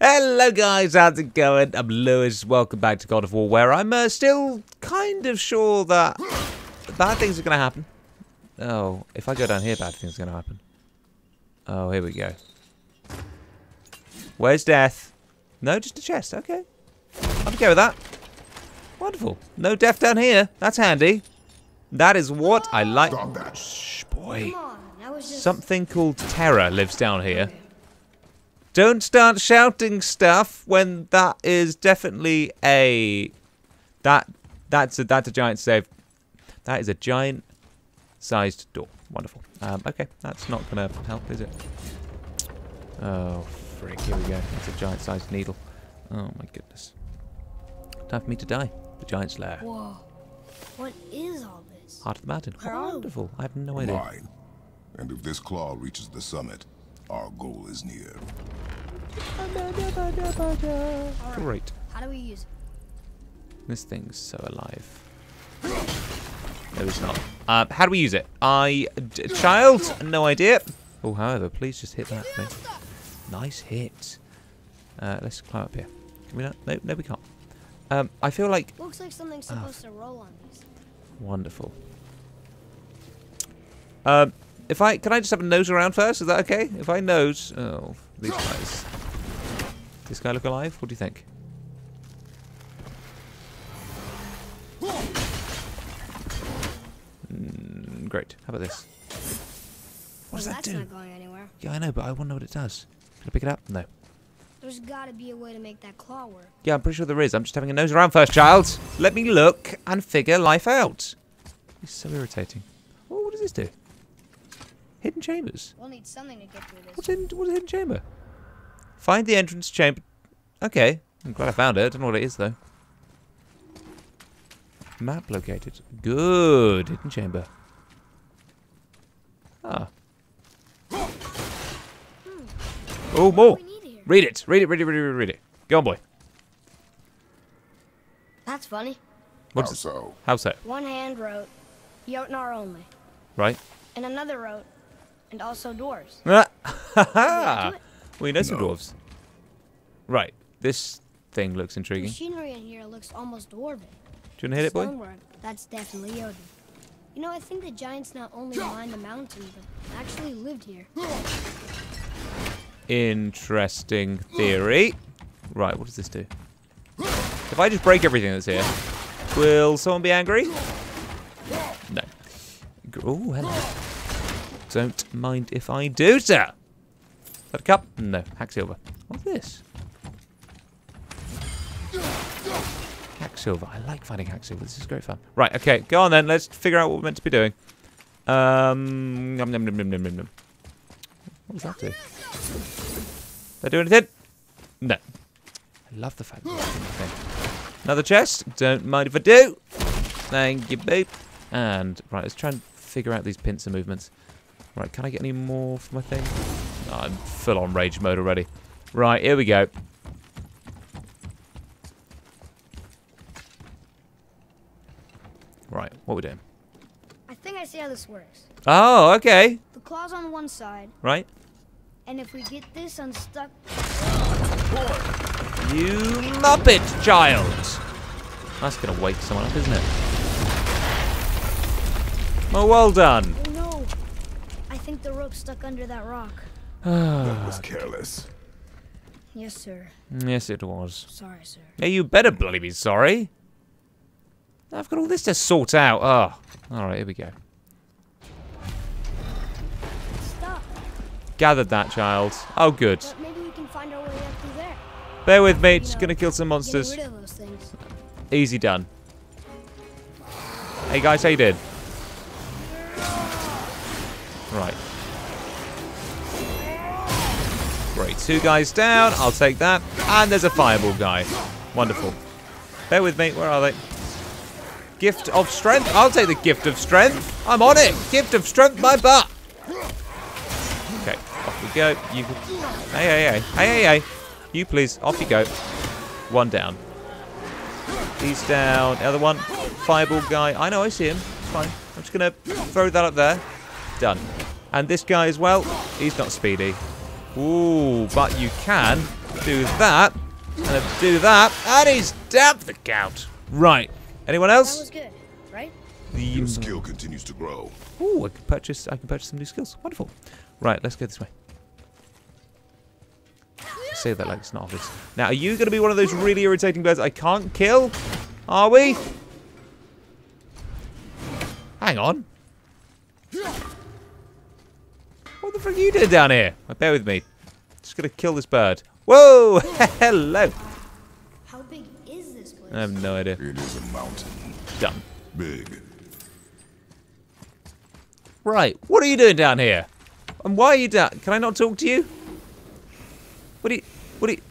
Hello guys, how's it going? I'm Lewis, welcome back to God of War, where I'm uh, still kind of sure that bad things are going to happen. Oh, if I go down here, bad things are going to happen. Oh, here we go. Where's death? No, just a chest, okay. I'm okay with that. Wonderful. No death down here, that's handy. That is what I like. Stop that. Shh, boy. Come on, just Something called terror lives down here. Don't start shouting stuff when that is definitely a that that's a that's a giant save. That is a giant sized door. Wonderful. Um, okay, that's not gonna help, is it? Oh frick! Here we go. It's a giant sized needle. Oh my goodness. Time for me to die. The giant's lair. Whoa. What is all this? Heart of the mountain. Where are? Wonderful. I have no idea. Mine. And if this claw reaches the summit, our goal is near. Great. How do we use it? This thing's so alive. No, it's not. Um, how do we use it? I, d- child, no idea. Oh, however, please just hit that for me. Nice hit. Uh, let's climb up here. Can we not? No, no, we can't. Um, I feel like Looks like something's supposed to roll on these. wonderful. Um, if I can, I just have a nose around first. Is that okay? If I nose, oh, these guys. This guy look alive? What do you think? Mm, great. How about this? What does well, that do? not going anywhere. Yeah, I know, but I want to know what it does. Can I pick it up? No. There's got to be a way to make that claw work. Yeah, I'm pretty sure there is. I'm just having a nose around first, child. Let me look and figure life out. It's so irritating. Oh, what does this do? Hidden chambers. We'll need something to get through this. What's in what's a hidden chamber? Find the entrance chamber. Okay, I'm glad I found it. I don't know what it is though. Map located. Good hidden chamber. Ah. Oh, more. We need. Read it. Read it. Read it. Read it. Read it. Go on, boy. That's funny. What's How it? so? How so? One hand wrote, Jotnar only. Right. And another wrote, and also doors. Yeah, we know some No. dwarves. Right. This thing looks The intriguing. machinery in here looks almost dwarven. Do you want to hit it, boy? Stonework, that's definitely Jotun. You know, I think the giants not only mined the mountain, but actually lived here. Interesting theory. Right, what does this do? If I just break everything that's here, will someone be angry? No. Oh, hello. Don't mind if I do, sir. Is that a cup? No. Hacksilver. What's this? Hacksilver. I like finding hacksilver. This is great fun. Right, okay. Go on then. Let's figure out what we're meant to be doing. Um, nom, nom, nom, nom, nom, nom. What does that do? They do anything? No. I love the fact that. Another chest. Don't mind if I do. Thank you, babe. And, right, let's try and figure out these pincer movements. Right, can I get any more for my thing? Oh, I'm full on rage mode already. Right, here we go. Right, what we doing? I think I see how this works. Oh, okay. The claw's on one side, Right. and if we get this unstuck, You muppet child! That's gonna wake someone up, isn't it? Oh, well done. oh no! I think the rope's stuck under that rock. Ah. That was careless. Yes, sir. yes, it was. Sorry, sir. Yeah, you better bloody be sorry. I've got all this to sort out. Oh, all right, here we go. Stop. Gathered that, child. Oh, good. But maybe we can find our way up through there. Bear with me. You Just know, gonna kill some monsters. rid of those things. Easy done. Hey guys, how you doing? Right. Two guys down. I'll take that. And there's a fireball guy. Wonderful. Bear with me. Where are they? Gift of strength. I'll take the gift of strength. I'm on it. Gift of strength, my butt. Okay, off we go. You. Hey, hey, hey, hey, hey, hey. You please. Off you go. One down. He's down. The other one, fireball guy. I know, I see him. It's fine. I'm just gonna throw that up there. Done. And this guy as well. He's not speedy. Ooh, but you can Do that. And then do that. And he's dapped the count. Right. Anyone That else? was good, right? Your skill continues to grow. Ooh, I can purchase. I can purchase some new skills. Wonderful. Right, let's go this way. Say that like it's not obvious. Now, are you going to be one of those really irritating birds I can't kill? Are we? Hang on. What the frick are you doing down here? Bear with me. Just going to kill this bird. Whoa! Hello. How big is this place? I have no idea. It is a mountain. Done. Big. Right, what are you doing down here? And why are you down? Can I not talk to you? What do you... What do you...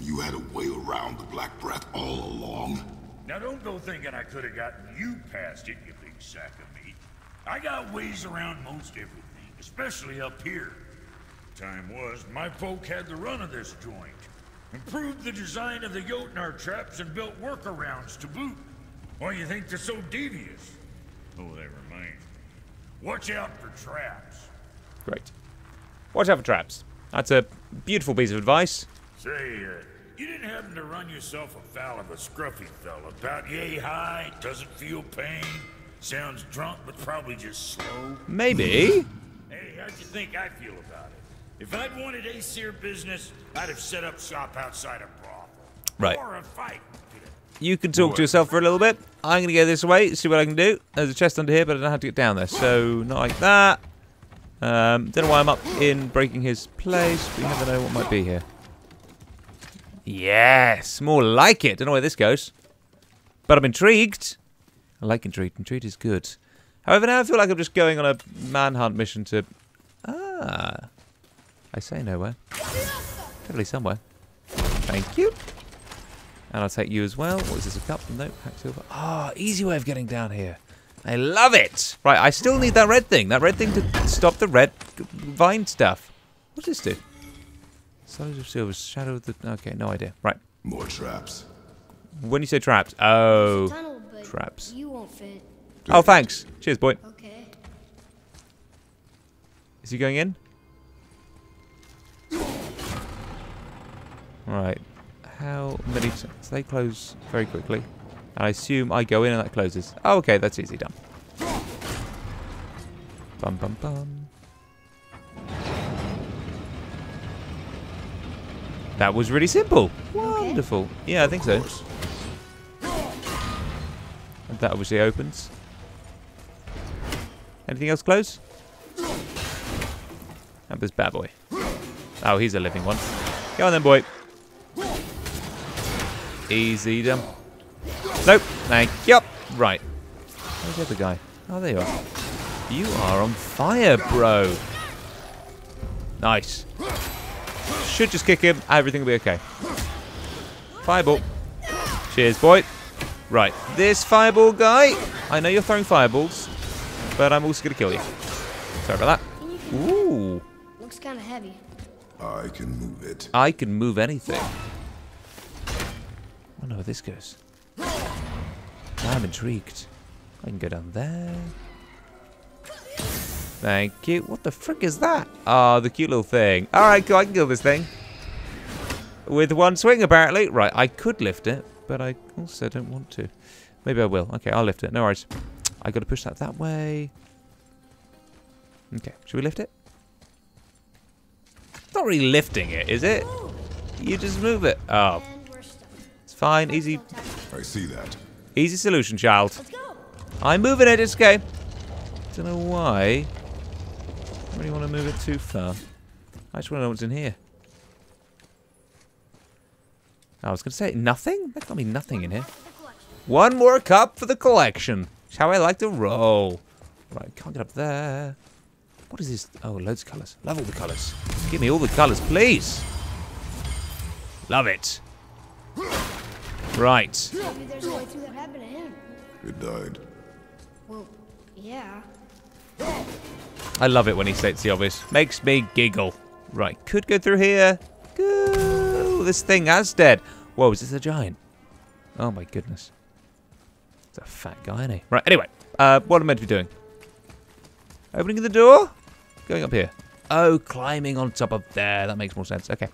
You had a way around the Black Breath all along. Now don't go thinking I could have gotten you past it, you big sack of meat. I got ways around most everything, especially up here. Time was, my folk had the run of this joint. Improved the design of the Jotnar traps and built workarounds to boot. Why you think they're so devious? Oh, never mind. Watch out for traps. Great. Watch out for traps. That's a beautiful piece of advice. Say, uh, you didn't happen to run yourself afoul of a scruffy fella about yay high, doesn't feel pain, sounds drunk but probably just slow? Maybe. How'd you think I feel about it? If I'd wanted Aesir business, I'd have set up shop outside a brothel. Right. Or a fight. You can talk to yourself for a little bit. I'm going to go this way, see what I can do. There's a chest under here, but I don't know how to get down there. So, not like that. Um, don't know why I'm up in breaking his place. We never know what might be here. Yes, more like it. Don't know where this goes. But I'm intrigued. I like intrigued. Intrigued is good. However, now I feel like I'm just going on a manhunt mission to... Ah. I say nowhere. Definitely somewhere. Thank you. And I'll take you as well. What is this, a cup? No, hack silver. Ah, easy way of getting down here. I love it. Right, I still need that red thing. That red thing to stop the red vine stuff. What does this do? Soldiers of silver, shadow of the... Okay, no idea. Right. More traps. When you say traps... Oh. Tunnel, traps. you won't fit. Oh, thanks. Cheers, boy. Okay. Is he going in? Right. How many... They close very quickly. And I assume I go in and that closes. Oh, okay. That's easy done. Bum, bum, bum. That was really simple. Wonderful. Yeah, I think so. And that obviously opens. Anything else close? And this bad boy. Oh, he's a living one. Go on then, boy. Easy done. Nope. Thank you. Right. Where's the other guy? Oh, there you are. You are on fire, bro. Nice. Should just kick him. Ah, everything will be okay. Fireball. Cheers, boy. Right. This fireball guy. I know you're throwing fireballs, but I'm also going to kill you. Sorry about that. Ooh. Looks kind of heavy. I can move it. I can move anything. I don't know where this goes. I'm intrigued. I can go down there. Thank you. What the frick is that? Ah, the cute little thing. Alright, cool. I can kill this thing. With one swing, apparently. Right, I could lift it, but I also don't want to. Maybe I will. Okay, I'll lift it. No worries. I got to push that that way. Okay, should we lift it? It's not really lifting it, is it? You just move it. Oh, And we're stuck. it's fine. Easy, I see that. easy solution, child. I'm moving it. It's okay. Don't know why. I don't really want to move it too far. I just want to know what's in here. I was going to say nothing. There can't be nothing in here. One more cup for the collection. It's how I like to roll. Right, can't get up there. What is this? Oh, loads of colours. Love all the colours. Give me all the colours, please. Love it. Right. Maybe there's a way through that happened to him. It died. Well, yeah. I love it when he states the obvious. Makes me giggle. Right, could go through here. Go. This thing has dead. Whoa, is this a giant? Oh my goodness. It's a fat guy, isn't he? Right, anyway. Uh, what am I meant to be doing? Opening the door? Going up here. Oh, climbing on top of there. That makes more sense. Okay.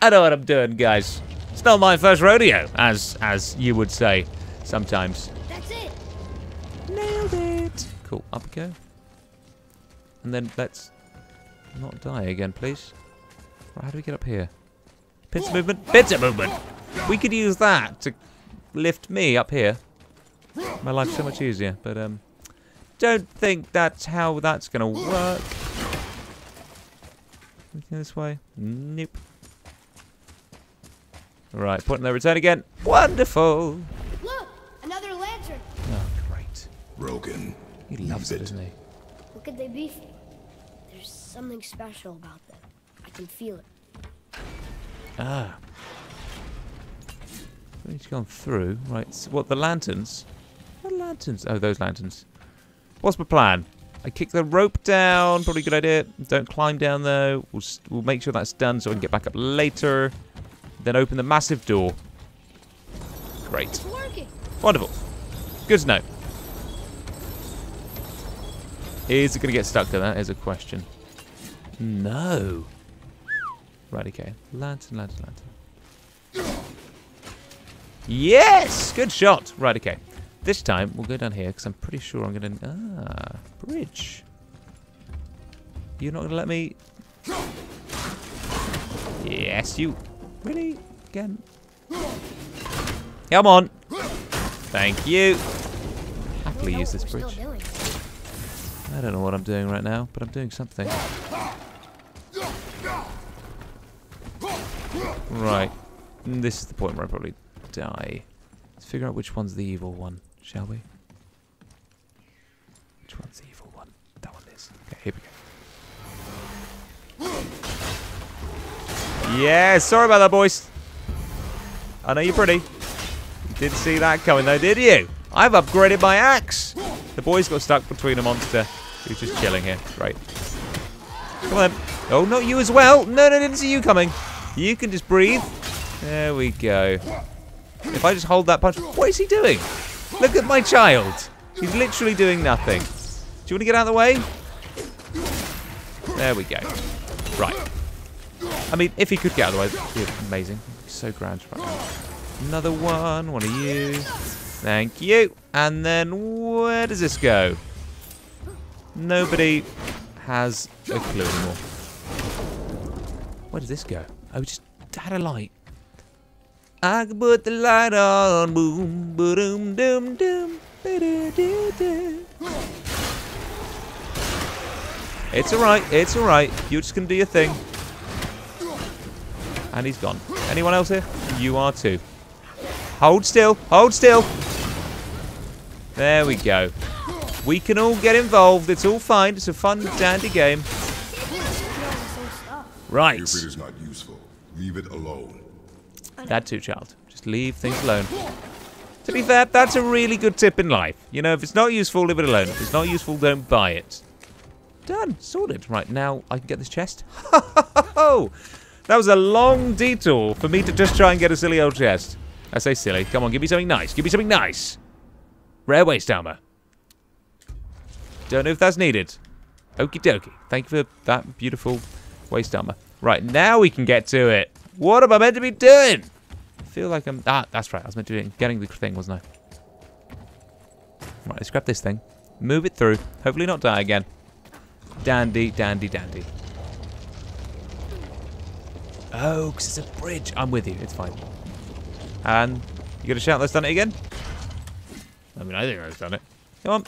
I know what I'm doing, guys. It's not my first rodeo, as as you would say sometimes. That's it. Nailed it. Cool. Up we go. And then let's not die again, please. Right, how do we get up here? Pincer movement. Pincer movement. We could use that to lift me up here. My life's so much easier, but um, don't think that's how that's gonna work. Anything this way? Nope. Right, point no return again. Wonderful. Look, another lantern. Oh, great. Broken. He loves Use it, doesn't he? What could they be for? There's something special about them. I can feel it. Ah. He's gone through. Right, so what, the lanterns? What lanterns? Oh, those lanterns. What's my plan? I kick the rope down. Probably a good idea. Don't climb down, though. We'll, we'll make sure that's done so I can get back up later. Then open the massive door. Great. Wonderful. Good to know. Is it going to get stuck to that? Is a question. No. Right, okay. Lantern, lantern, lantern. Yes! Good shot. Right, okay. This time, we'll go down here, because I'm pretty sure I'm going to... Ah, bridge. You're not going to let me... Yes, you... Really? Again? Come on. Thank you. Happily use this bridge. I don't know what I'm doing right now, but I'm doing something. Right. This is the point where I probably die. Let's figure out which one's the evil one, shall we? Which one's the evil one? That one is. Okay, here we go. Yeah, sorry about that, boys. I know you're pretty. You didn't see that coming, though, did you? I've upgraded my axe. The boys got stuck between a monster who's just chilling here. Right. Come on. Oh, not you as well. No, no, didn't see you coming. You can just breathe. There we go. If I just hold that punch. What is he doing? Look at my child. He's literally doing nothing. Do you want to get out of the way? There we go. Right. I mean, if he could get out of the way, that'd be amazing. So grand right. Another one. One of you. Thank you. And then where does this go? Nobody has a clue anymore. Where does this go? Oh, just had a light. I can put the light on. Boom, boom, doom, doom. ba-da-da-da. It's alright, it's alright. You're just gonna do your thing. And he's gone. Anyone else here? You are too. Hold still, hold still. There we go. We can all get involved. It's all fine. It's a fun, dandy game. Look at all this old stuff. Right. If it is not useful, leave it alone. That too, child. Just leave things alone. To be fair, that's a really good tip in life. You know, if it's not useful, leave it alone. If it's not useful, don't buy it. Done. Sorted. Right, now I can get this chest. Ho! Oh! That was a long detour for me to just try and get a silly old chest. I say silly. Come on, give me something nice. Give me something nice. Rare waist armor. Don't know if that's needed. Okie dokie. Thank you for that beautiful waist armor. Right, now we can get to it. What am I meant to be doing? I feel like I'm... Ah, that's right. I was meant to be getting the thing, wasn't I? Right, let's grab this thing. Move it through. Hopefully not die again. Dandy, dandy, dandy. Oh, because it's a bridge. I'm with you. It's fine. And you got to shout that's done it again? I mean, I think I've done it. Come on.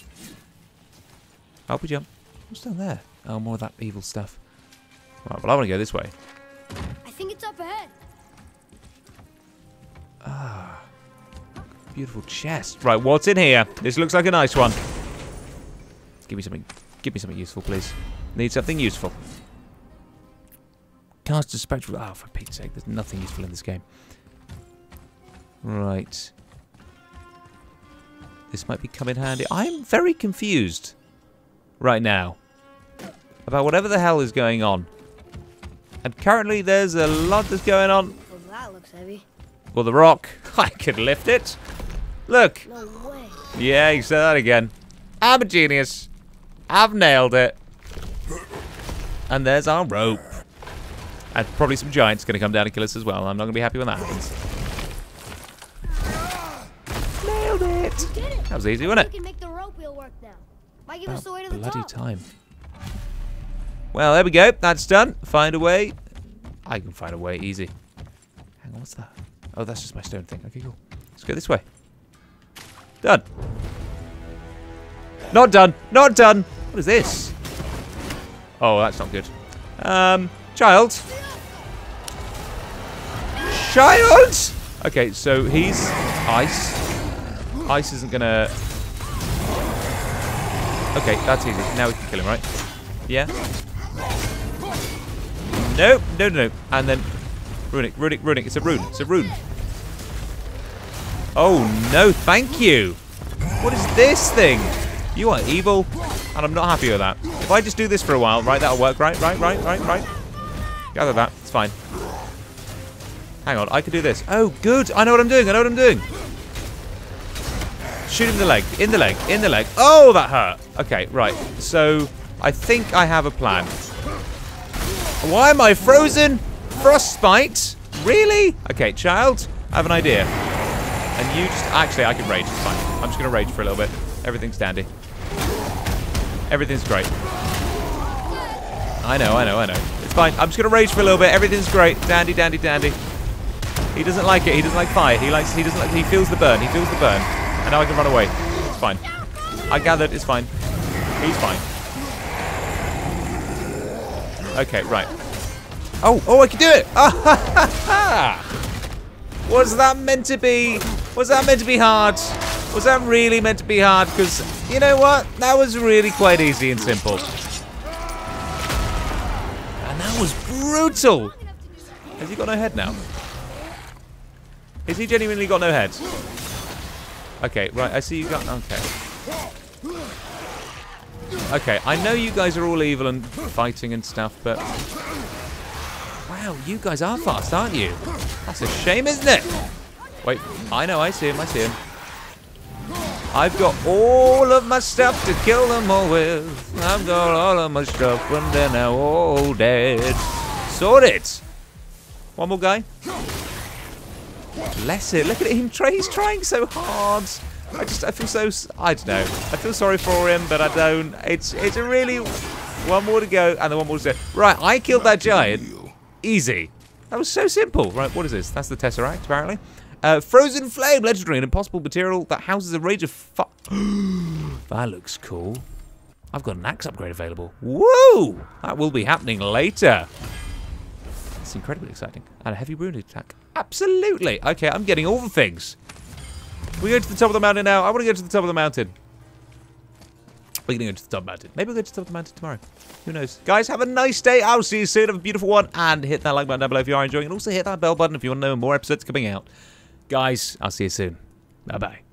Up we jump. What's down there? Oh, more of that evil stuff. Right, well, I want to go this way. Beautiful chest. Right, what's in here? This looks like a nice one. Give me something. Give me something useful, please. Need something useful. Cast a spectral. Oh, for Pete's sake, there's nothing useful in this game. Right. This might be coming handy. I'm very confused right now about whatever the hell is going on. And currently, there's a lot that's going on. Well, that looks heavy. Well, the rock, I could lift it. Look. No way. Yeah, you said that again. I'm a genius. I've nailed it. And there's our rope. And probably some giants going to come down and kill us as well. I'm not going to be happy when that happens. Nailed it! It? That was easy, wasn't it? can make the rope wheel work now. Might give us oh, the way to the Bloody top. time. Well, there we go. That's done. Find a way. I can find a way easy. Hang on, what's that? Oh, that's just my stone thing. Okay, cool. Let's go this way. Done. Not done. Not done. What is this? Oh, that's not good. Um, child. Child! Okay, so he's ice. Ice isn't gonna... Okay, that's easy. Now we can kill him, right? Yeah? Nope, no, no, no. And then... Runic, runic, runic. It's a rune. It's a rune. Oh, no, thank you. What is this thing? You are evil, and I'm not happy with that. If I just do this for a while, right, that'll work, right, right, right, right, right. Gather that. It's fine. Hang on, I can do this. Oh, good. I know what I'm doing. I know what I'm doing. Shoot him in the leg. In the leg. In the leg. Oh, that hurt. Okay, right. So, I think I have a plan. Why am I frozen? Frostbite? Really? Okay, child, I have an idea. And you just... Actually, I can rage. It's fine. I'm just going to rage for a little bit. Everything's dandy. Everything's great. I know, I know, I know. It's fine. I'm just going to rage for a little bit. Everything's great. Dandy, dandy, dandy. He doesn't like it. He doesn't like fire. He likes. He doesn't like. He feels the burn. He feels the burn. And now I can run away. It's fine. I gathered. It's fine. He's fine. Okay, right. Oh, oh, I can do it. Ah, ha, ha, ha. Was that meant to be? Was that meant to be hard? Was that really meant to be hard? Because you know what? That was really quite easy and simple. And that was brutal. Has he got no head now? Is he genuinely got no head? Okay, right, I see you got... Okay. Okay, I know you guys are all evil and fighting and stuff, but... Wow, you guys are fast, aren't you? That's a shame, isn't it? Wait, I know, I see him, I see him. I've got all of my stuff to kill them all with. I've got all of my stuff and they're now all dead. Sorted! One more guy. Bless it. Look at him. He's trying so hard. I just, I feel so, I don't know. I feel sorry for him, but I don't. It's, it's a really, one more to go, and then one more to go. Right, I killed that giant. Easy. That was so simple. Right, what is this? That's the Tesseract, apparently. Uh, Frozen Flame, legendary, an impossible material that houses a rage of fu- That looks cool. I've got an axe upgrade available. Woo! That will be happening later. It's incredibly exciting. And a heavy wounded attack. Absolutely. Okay, I'm getting all the things. We go to the top of the mountain now. I want to go to the top of the mountain. We're going to go to the top of the mountain. Maybe we'll go to the top of the mountain tomorrow. Who knows? Guys, have a nice day. I'll see you soon. Have a beautiful one. And hit that like button down below if you are enjoying. And also hit that bell button if you want to know more episodes coming out. Guys, I'll see you soon. Bye-bye.